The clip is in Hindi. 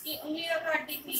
उसकी उंगलियों का हड्डी थी।